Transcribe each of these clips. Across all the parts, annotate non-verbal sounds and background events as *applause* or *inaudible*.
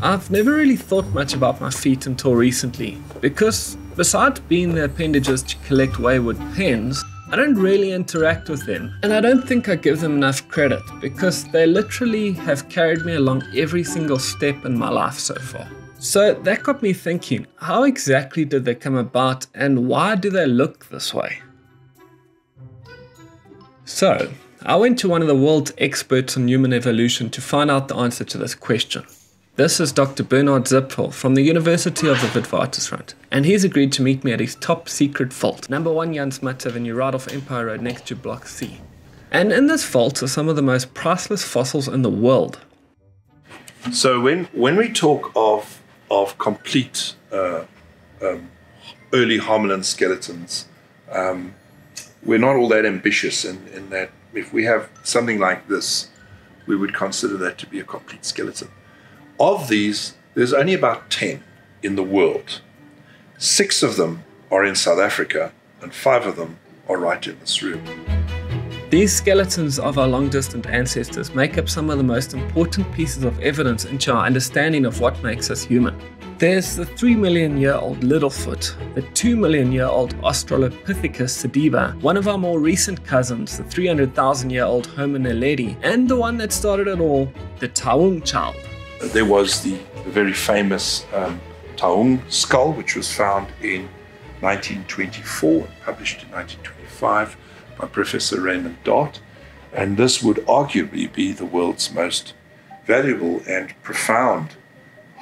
I've never really thought much about my feet until recently, because besides being the appendages to collect wayward pens, I don't really interact with them, and I don't think I give them enough credit because they literally have carried me along every single step in my life so far. So that got me thinking how exactly did they come about and why do they look this way? So, I went to one of the world's experts on human evolution to find out the answer to this question. This is Dr. Bernard Zipfel from the University of the Witwatersrand, and he's agreed to meet me at his top secret vault, number 1 Jan Smuts Avenue, right off Empire Road next to Block C. And in this vault are some of the most priceless fossils in the world. So when when we talk of of complete uh, um, early hominin skeletons, um, we're not all that ambitious in, in that if we have something like this, we would consider that to be a complete skeleton. Of these, there's only about 10 in the world. Six of them are in South Africa, and five of them are right in this room. These skeletons of our long distant ancestors make up some of the most important pieces of evidence into our understanding of what makes us human. There's the 3 million year old Littlefoot, the 2 million year old Australopithecus sediba, one of our more recent cousins, the 300,000 year old Homo naledi, and the one that started it all, the Taung child. There was the very famous um, Taung skull, which was found in 1924 and published in 1925 by Professor Raymond Dart. And this would arguably be the world's most valuable and profound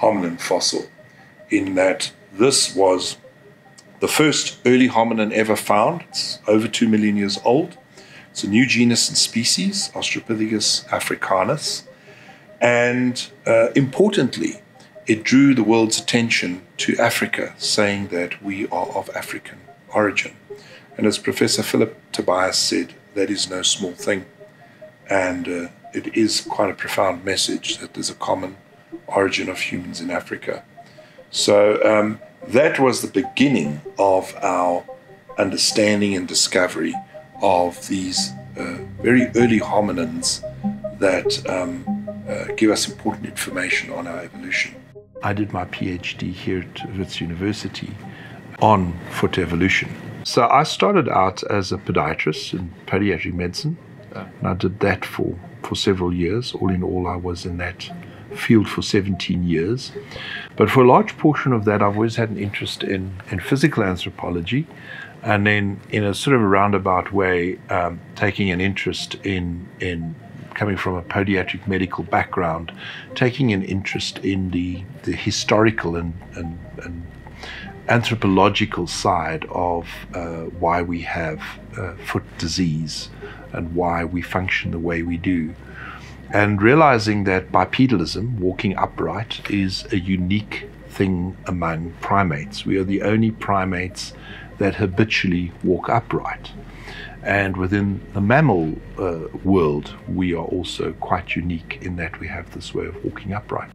hominin fossil, in that this was the first early hominin ever found. It's over 2 million years old. It's a new genus and species, Australopithecus africanus. And uh, importantly, it drew the world's attention to Africa, saying that we are of African origin. And as Professor Philip Tobias said, that is no small thing. And uh, it is quite a profound message that there's a common origin of humans in Africa. So um, that was the beginning of our understanding and discovery of these uh, very early hominins that um, uh, give us important information on our evolution. I did my PhD here at Wits University on foot evolution. So I started out as a podiatrist in podiatric medicine, and I did that for, for several years. All in all, I was in that field for 17 years. But for a large portion of that, I've always had an interest in, in physical anthropology, and then in a sort of a roundabout way, um, taking an interest in in coming from a podiatric medical background, taking an interest in the, the historical and, and, and anthropological side of uh, why we have uh, foot disease and why we function the way we do. And realizing that bipedalism, walking upright, is a unique thing among primates. We are the only primates that habitually walk upright. And within the mammal uh, world, we are also quite unique in that we have this way of walking upright.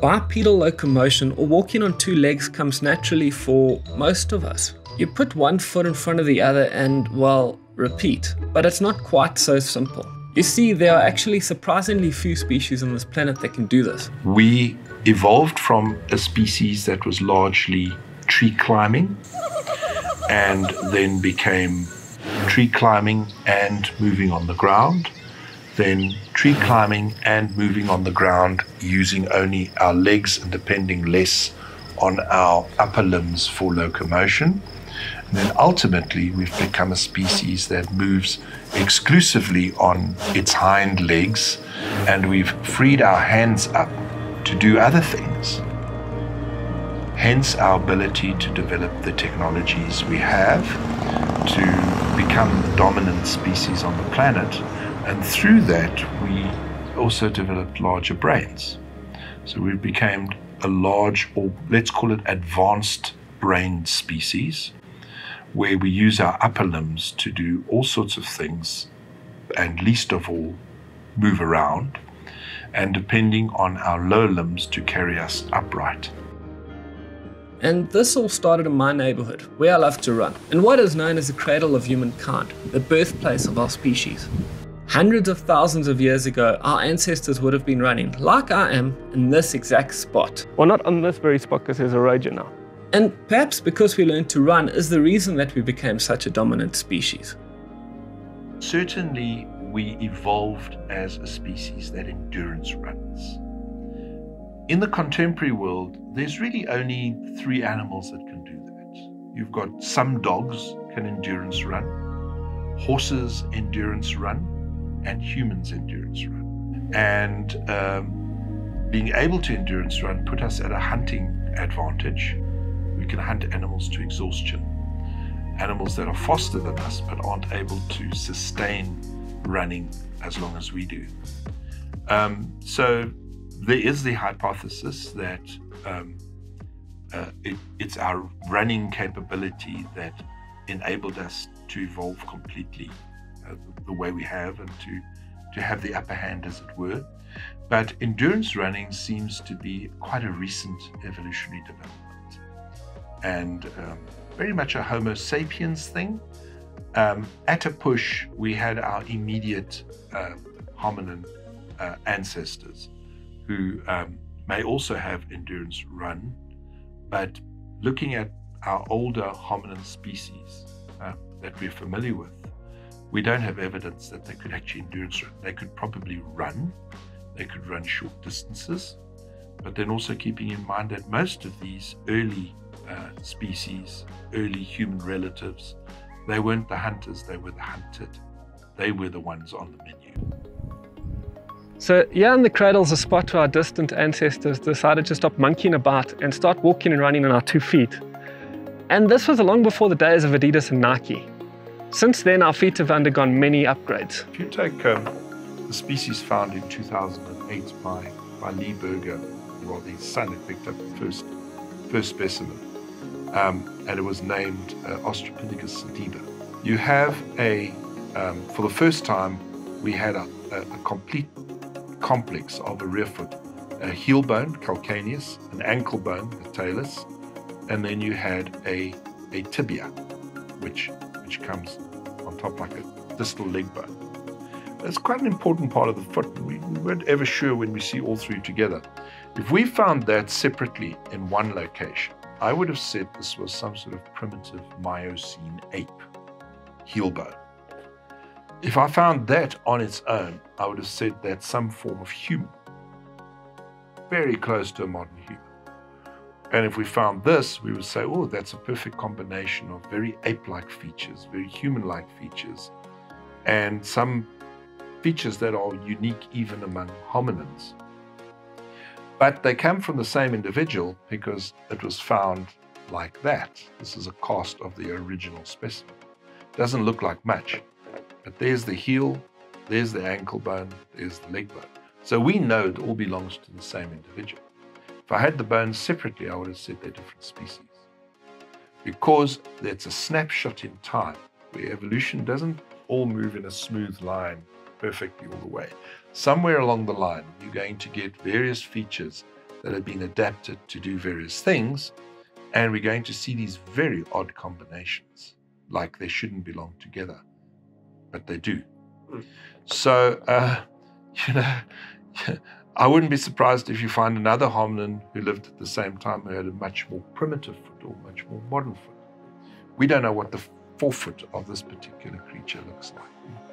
Bipedal locomotion or walking on two legs comes naturally for most of us. You put one foot in front of the other and, well, repeat. But it's not quite so simple. You see, there are actually surprisingly few species on this planet that can do this. We evolved from a species that was largely tree climbing and then became tree climbing and moving on the ground, then tree climbing and moving on the ground using only our legs and depending less on our upper limbs for locomotion. And then ultimately, we've become a species that moves exclusively on its hind legs, and we've freed our hands up to do other things. Hence, our ability to develop the technologies we have to become the dominant species on the planet. And through that, we also developed larger brains. So we became a large, or let's call it advanced brain species, where we use our upper limbs to do all sorts of things, and least of all, move around, and depending on our lower limbs to carry us upright. And this all started in my neighborhood, where I love to run, in what is known as the cradle of humankind, the birthplace of our species. Hundreds of thousands of years ago, our ancestors would have been running, like I am, in this exact spot. Well, not on this very spot because there's a road here now. And perhaps because we learned to run is the reason that we became such a dominant species. Certainly, we evolved as a species that endurance runs. In the contemporary world, there's really only three animals that can do that. You've got some dogs can endurance run, horses endurance run, and humans endurance run. And um, being able to endurance run put us at a hunting advantage. Can hunt animals to exhaustion, animals that are faster than us but aren't able to sustain running as long as we do. Um, so there is the hypothesis that um, uh, it, it's our running capability that enabled us to evolve completely uh, the way we have and to, to have the upper hand, as it were. But endurance running seems to be quite a recent evolutionary development and um, very much a Homo sapiens thing. Um, at a push, we had our immediate uh, hominin uh, ancestors who um, may also have endurance run, but looking at our older hominin species uh, that we're familiar with, we don't have evidence that they could actually endurance run. They could probably run, they could run short distances, but then also keeping in mind that most of these early uh, species, early human relatives, they weren't the hunters, they were the hunted. They were the ones on the menu. So, yeah, in the cradle's a spot where our distant ancestors decided to stop monkeying about and start walking and running on our two feet. And this was long before the days of Adidas and Nike. Since then, our feet have undergone many upgrades. If you take um, the species found in 2008 by, by Lee Berger, well, his son had picked up the first, first specimen, um, and it was named uh, Australopithecus sediba. You have a, um, for the first time, we had a, a, a complete complex of a rear foot, a heel bone, calcaneus, an ankle bone, the talus, and then you had a, a tibia, which which comes on top like a distal leg bone. It's quite an important part of the foot. We, we weren't ever sure when we see all three together. If we found that separately in one location, I would have said this was some sort of primitive Miocene ape, heel bone. If I found that on its own, I would have said that's some form of human, very close to a modern human. And if we found this, we would say, oh, that's a perfect combination of very ape like features, very human like features, and some features that are unique even among hominins. But they come from the same individual because it was found like that. This is a cast of the original specimen. Doesn't look like much, but there's the heel, there's the ankle bone, there's the leg bone. So we know it all belongs to the same individual. If I had the bones separately, I would have said they're different species. Because that's a snapshot in time where evolution doesn't all move in a smooth line perfectly all the way. Somewhere along the line, you're going to get various features that have been adapted to do various things, and we're going to see these very odd combinations, like they shouldn't belong together, but they do. Mm. So, uh, *laughs* you know, I wouldn't be surprised if you find another hominin who lived at the same time who had a much more primitive foot or much more modern foot. We don't know what the forefoot of this particular creature looks like.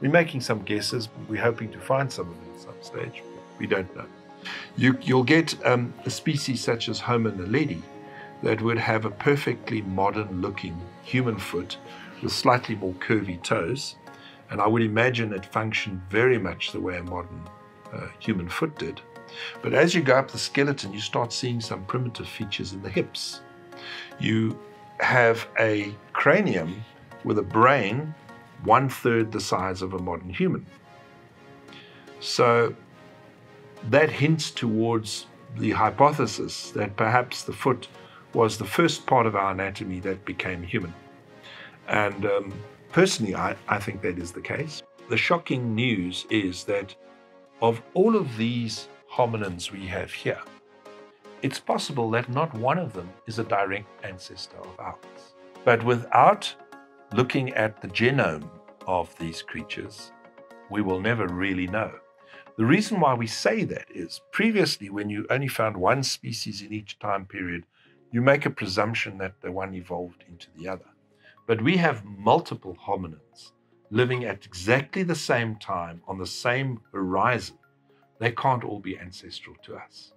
We're making some guesses, we're hoping to find some of them at some stage. We don't know. You, will get um, a species such as Homo naledi that would have a perfectly modern looking human foot with slightly more curvy toes. And I would imagine it functioned very much the way a modern uh, human foot did. But as you go up the skeleton, you start seeing some primitive features in the hips. You have a cranium with a brain one third the size of a modern human. So that hints towards the hypothesis that perhaps the foot was the first part of our anatomy that became human. And um, personally, I, I think that is the case. The shocking news is that of all of these hominins we have here, it's possible that not one of them is a direct ancestor of ours. But without looking at the genome of these creatures, we will never really know. The reason why we say that is previously, when you only found one species in each time period, you make a presumption that the one evolved into the other. But we have multiple hominins living at exactly the same time on the same horizon. They can't all be ancestral to us.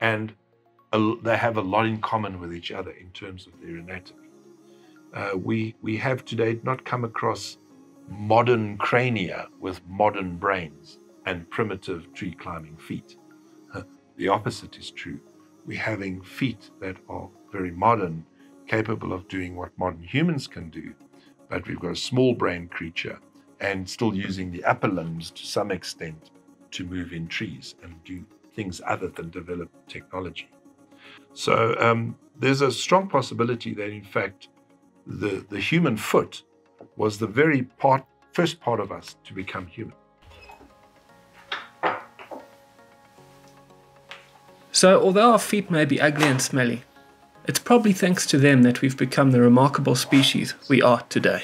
And they have a lot in common with each other in terms of their anatomy. Uh, we, we have today not come across modern crania with modern brains and primitive tree climbing feet. The opposite is true. We're having feet that are very modern, capable of doing what modern humans can do, but we've got a small brain creature and still using the upper limbs to some extent to move in trees and do things other than develop technology. So um, there's a strong possibility that, in fact, the, the human foot was the very part, first part of us to become human. So, although our feet may be ugly and smelly, it's probably thanks to them that we've become the remarkable species we are today.